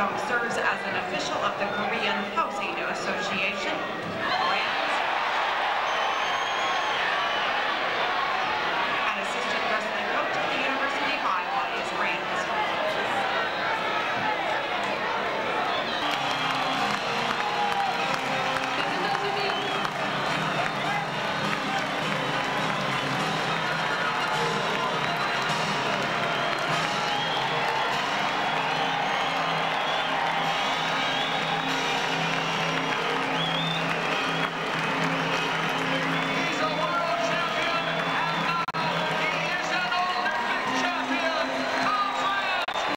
Jong serves as an official of the Korean Housing Association.